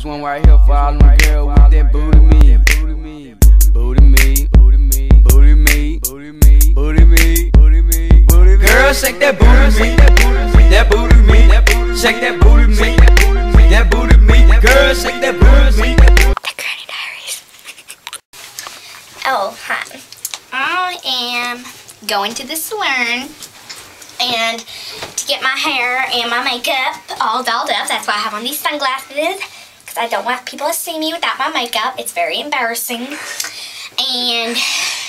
This one right here for all them girl with that booty me. Booty me, booty me, booty me, booty me, booty me, booty me, booty me, booty me. Girl, shake that booty me, that booty me, shake that booty me, that booty me. Girl, shake that booty me. The Granny Diaries. Oh, hi. I am going to the salon and to get my hair and my makeup all dolled up. That's why I have on these sunglasses because I don't want people to see me without my makeup. It's very embarrassing. And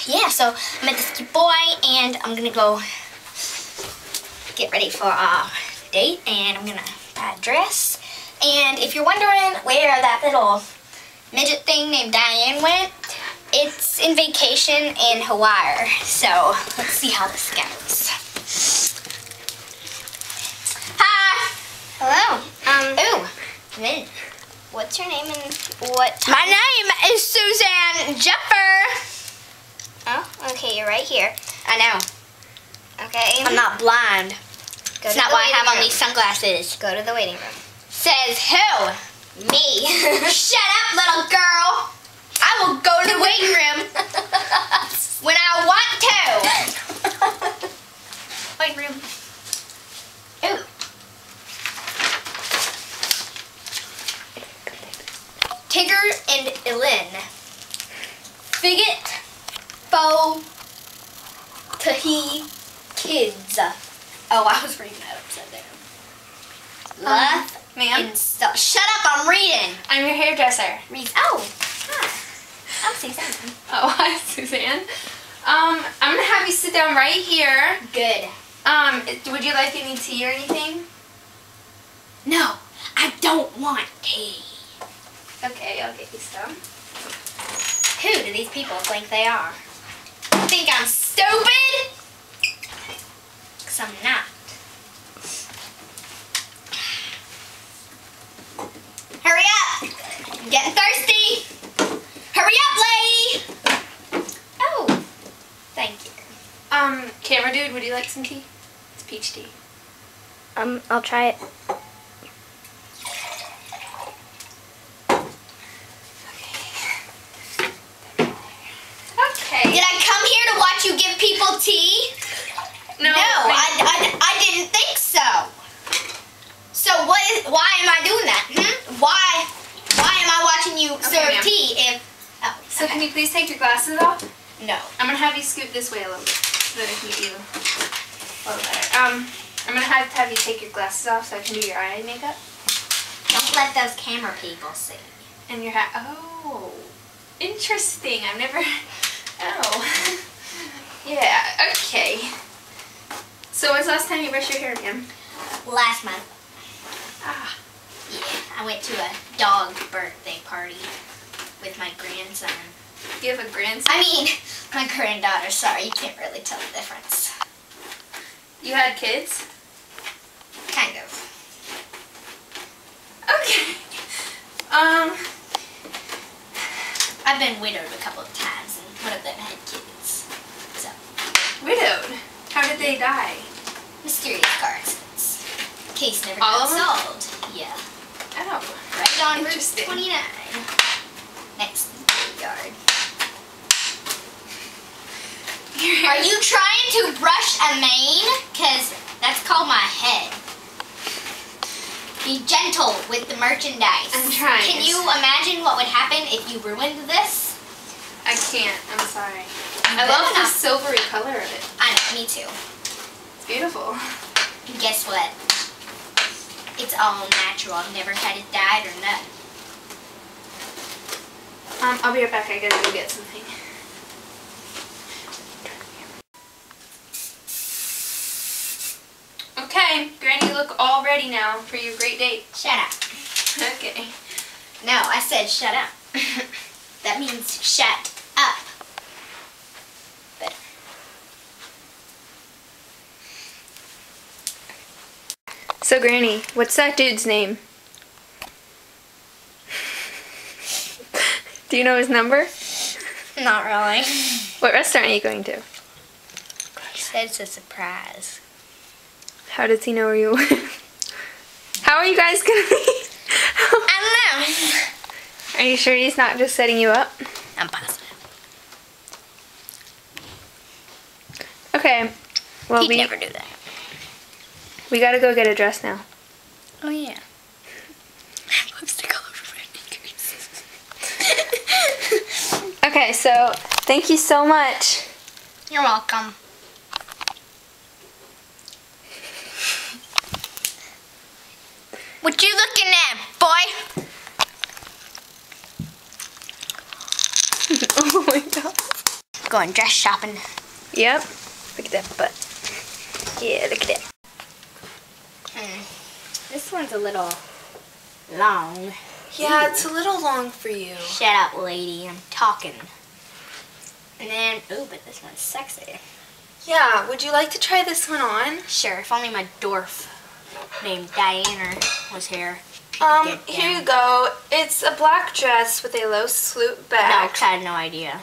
yeah, so I met this cute boy and I'm gonna go get ready for our date and I'm gonna buy a dress. And if you're wondering where that little midget thing named Diane went, it's in vacation in Hawaii. So let's see how this goes. Hi. Hello. Um. Ooh. What's your name and what? My name is Suzanne Jeffer. Oh, okay. You're right here. I know. Okay. I'm not blind. Go It's not why I have on these sunglasses. Go to the waiting room. Says who? Me. Shut up, little girl. I will go to the waiting room when I want to. waiting room. Ooh. Tigger and Elin. Figget, Faux, Tahi, Kids. Oh, I was reading that upside down. Left Ma'am. stuff. Shut up, I'm reading. I'm your hairdresser. Reese. Oh. Hi. I'm Suzanne. Oh, hi, Suzanne. Um, I'm gonna have you sit down right here. Good. Um, would you like any tea or anything? No, I don't want tea. Okay, I'll get you some. Who do these people think they are? Think I'm stupid? Because I'm not. Hurry up! I'm getting thirsty. Hurry up, lady. Oh. Thank you. Um, camera dude, would you like some tea? It's peach tea. Um, I'll try it. Okay. Did I come here to watch you give people tea? No, No, I, I, I didn't think so. So what is, why am I doing that? Hmm? Why, why am You serve ma'am. tea if, oh, So okay. can you please take your glasses off? no. I'm gonna have you scoot this way a little bit so that I can get you a little better. Um, I'm gonna have to have you take your glasses off so I can do your eye makeup Don't let those camera people see. and your hat. Oh, interesting. I've never. Oh. yeah. Okay. So when's the last time you brushed your hair, ma'am? Last month, I went to a dog birthday party with my grandson. You have a grandson. I mean, my granddaughter. Sorry, you can't really tell the difference. You had kids. Kind of. Okay. Um. I've been widowed a couple of times, and one of them had kids. So, Widowed. How did they die? mysterious car accidents. Case never All got solved. Yeah. Right on Route 29. Next yard. Are you trying to brush a mane? Because that's called my head. Be gentle with the merchandise. I'm trying. Can you imagine what would happen if you ruined this? I can't. I'm sorry. I love the silvery color of it. I know, me too. It's beautiful. And guess what? It's all natural. I've never had it dyed or nothing. Um, I'll be right back. I gotta go get something. Okay, Granny, you look all ready now for your great date. Shut up. Okay. No, I said shut up. that means shut up. Better. So, Granny, what's that dude's name? Do you know his number? Not really. What restaurant are you going to? He said it's a surprise. How does he know where you live? How are you guys gonna be? I I don't know. Are you sure he's not just setting you up? I'm positive. Okay. Well, He'd we never do that. We gotta go get a dress now. Oh yeah. Lipstick all over my fingers. Okay, so thank you so much. You're welcome. What you looking at, boy? oh my god. Going dress shopping. Yep. Look at that butt. Yeah, look at that. This one's a little long. Yeah, it's a little long for you. Shut up, lady. I'm talking. And then, ooh, but this one's sexy. Yeah, would you like to try this one on? Sure, if only my dwarf named Diana was here. Um, here you go. It's a black dress with a low sloop No, I had no idea.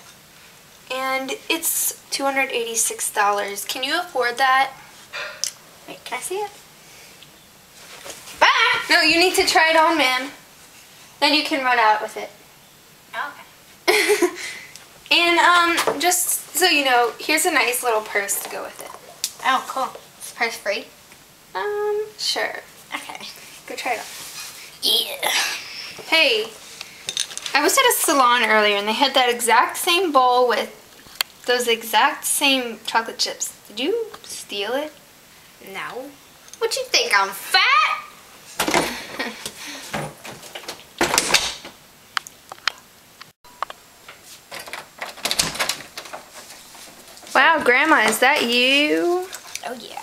And it's $286. Can you afford that? Wait, can I see it? No, you need to try it on, ma'am. Then you can run out with it. Okay. and um, just so you know, here's a nice little purse to go with it. Oh, cool. Is purse free? Um, sure. Okay. Go try it on. Yeah. Hey, I was at a salon earlier and they had that exact same bowl with those exact same chocolate chips. Did you steal it? No. What you think? I'm fat? Wow, Grandma, is that you? Oh yeah.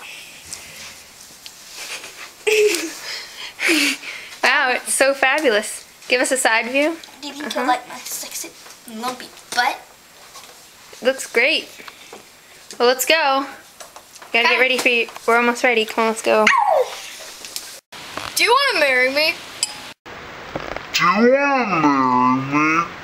Wow, it's so fabulous. Give us a side view. Did you Uh-huh. like my sexy lumpy butt? Looks great. Well, let's go. Gotta get ready for you. We're almost ready. Come on, let's go. Do you want to marry me? Do you wanna marry me?